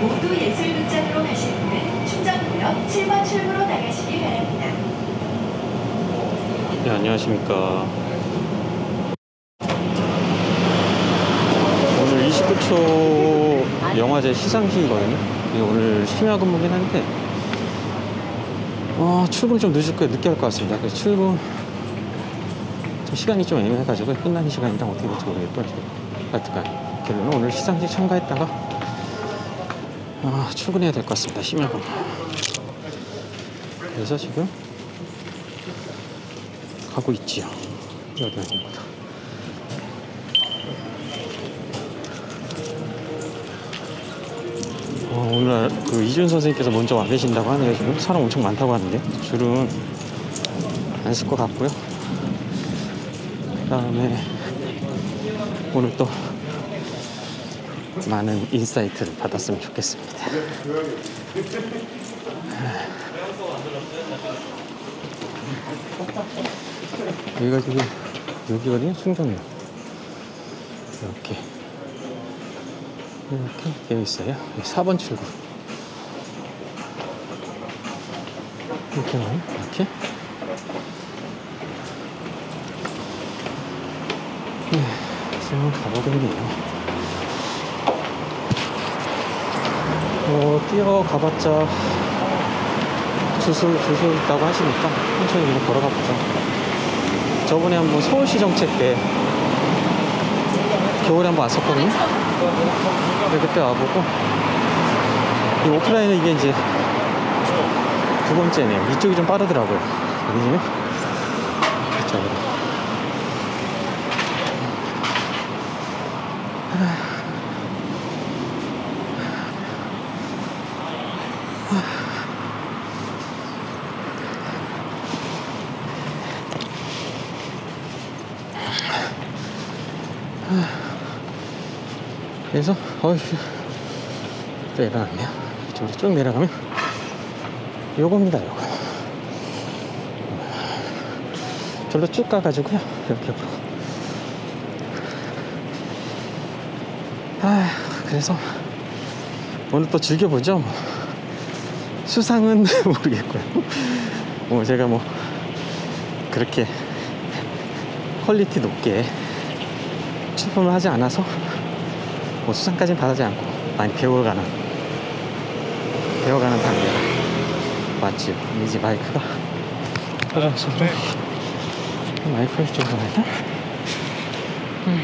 모두 예술극장으로 가실 분은 충정구역 7번 출구로 나가시기 바랍니다. 네, 안녕하십니까. 오늘 29초 영화제 시상식이거든요. 오늘 심야 근무긴 한데, 어, 출근 좀 늦을 거 늦게 할 것 같습니다. 그래서 출근, 좀 시간이 좀 애매해가지고, 끝나는 시간이랑 어떻게 될지 모르겠고, 하여튼간. 결론은 오늘 시상식 참가했다가, 아, 출근해야 될 것 같습니다. 심야 근무. 그래서 지금, 가고 있지요. 여기 아닙니다. 어, 오늘 그 이준 선생님께서 먼저 와 계신다고 하네요. 지금 사람 엄청 많다고 하는데 줄은 안 쓸 것 같고요. 그다음에 오늘 또 많은 insight를 받았으면 좋겠습니다. 여기가 지금 여기거든요 충전로 이렇게. 이렇게 되어 있어요. 4번 출구. 이렇게 나요 이렇게. 네, 지금 가보겠네요 어, 뛰어가봤자 주술 주술 있다고 하시니까 천천히 그냥 걸어가 보자 저번에 한번 서울시 정책 때 겨울에 한번 왔었거든요. 그때 와보고 이 오프라인은 이게 이제 두 번째네요. 이쪽이 좀 빠르더라고요. 여기는 그래서 어휴 또 일어났네요. 이쪽으로 쭉 내려가면 요겁니다 요거. 절로 쭉 가가지고요 이렇게 옆으로. 아 그래서 오늘 또 즐겨보죠 뭐. 수상은 모르겠고요. 뭐 제가 뭐 그렇게 quality 높게 출품을 하지 않아서 뭐 수상까지는 바라지 않고 많이 배워가는 배워가는 단계라 맞지요 이제 마이크가 그래서 좀 마이크를 좀 가야? 음.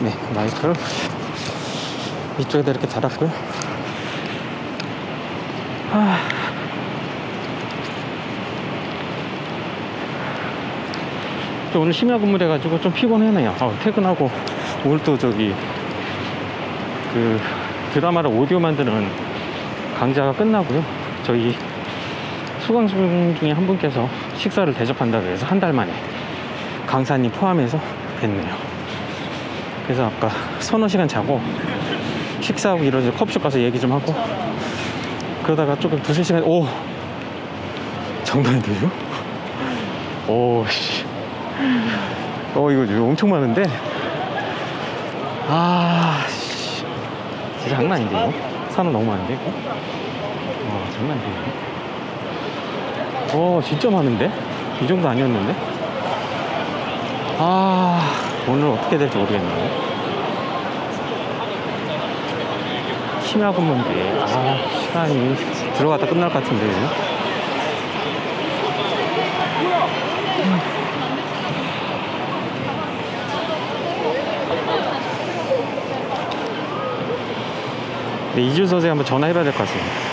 네 마이크를 이쪽에다 이렇게 달았고요 아. 또 오늘 심야 근무를 해가지고 좀 피곤하네요. 어, 퇴근하고 오늘 또 저기 그 드라마를 오디오 만드는 강좌가 끝나고요. 저희 수강생 중에 한 분께서 식사를 대접한다고 해서 한 달 만에 강사님 포함해서 뵀네요. 그래서 아까 서너 시간 자고 식사하고 이러서 커피숍 가서 얘기 좀 하고 그러다가 조금 두세 시간 오! 장난이에요? 오씨. 어 이거 엄청 많은데? 아 씨. 진짜 장난 아닌데 이거 사람 너무 많은데? 이거 와 장난 아닌데 이거 어 진짜 많은데? 이 정도 아니었는데? 아 오늘 어떻게 될지 모르겠네요 심야 근무인데 아 시간이 들어갔다 끝날 것 같은데 네, 이주 선생님 한번 전화해봐야 될 것 같습니다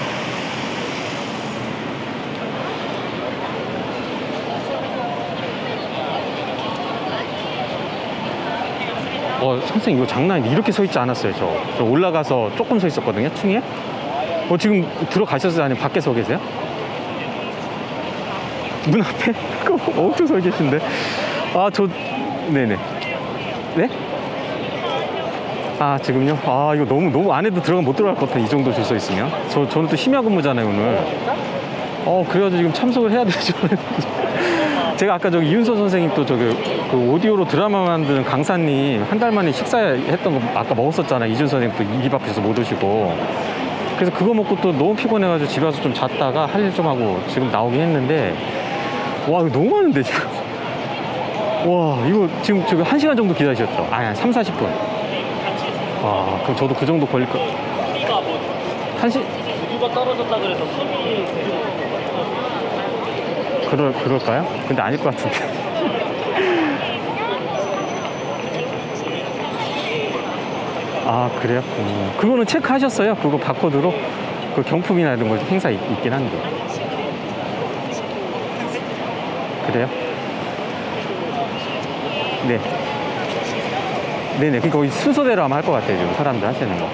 어 선생님 이거 장난 아닌데 이렇게 서 있지 않았어요 저, 저 올라가서 조금 서 있었거든요 층에 어 지금 들어가셨어요 아니면 밖에 서 계세요? 문 앞에? 엄청 서 계신데 아 저 네네 네? 아 지금요? 아 이거 너무 너무 안에도 들어가 못 들어갈 것 같아 이 정도 줄 서 있으면 저 저는 또 심야 근무잖아요 오늘 어 그래가지고 지금 참석을 해야 되죠 제가 아까 저기 이윤서 선생님 또 저기 그 오디오로 드라마 만드는 강사님 한 달 만에 식사했던 거 아까 먹었었잖아요. 이준 선생님 또입 아프셔서 못 오시고. 그래서 그거 먹고 또 너무 피곤해가지고 집에 와서 좀 잤다가 할 일 좀 하고 지금 나오긴 했는데 와 이거 너무 많은데 지금. 와 이거 지금 저기 한 시간 정도 기다리셨죠? 아니 한 3, 40분. 와 그럼 저도 그 정도 걸릴 거 우리가 뭐한 시, 우주가 떨어졌다 그래서 손이 그럴, 그럴까요? 근데 아닐 것 같은데. 아, 그래요? 어, 그거는 체크하셨어요? 그거 바코드로? 그 경품이나 이런 거 행사 있, 있긴 한데. 그래요? 네. 네네. 그러니까 순서대로 아마 할 것 같아요, 지금 사람들 하시는 거.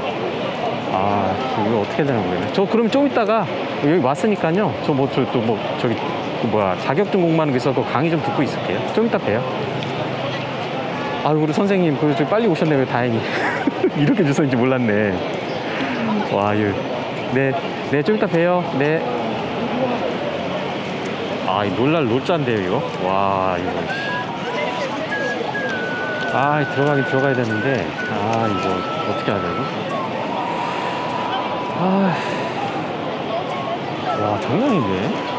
아, 이거 어떻게 되나 모르겠네. 저 그럼 좀 이따가 여기 왔으니까요. 저 뭐, 저 또 뭐, 저기, 그 뭐야, 자격증 공부하는 게 있어서 그 강의 좀 듣고 있을게요. 좀 이따 봬요. 아유, 우리 선생님, 그래도 좀 빨리 오셨네, 왜 다행히. 이렇게 주소인지 몰랐네. 와, 이거. 네, 네, 좀 이따 봬요. 네. 아, 이 놀랄 놀자인데요, 이거? 와, 이거. 아, 들어가긴 들어가야 되는데, 아, 이거, 어떻게 하자, 이거? 아, 와, 장난인데? 네,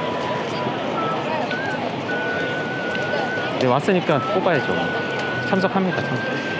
왔으니까 뽑아야죠. 참석합니다, 참석.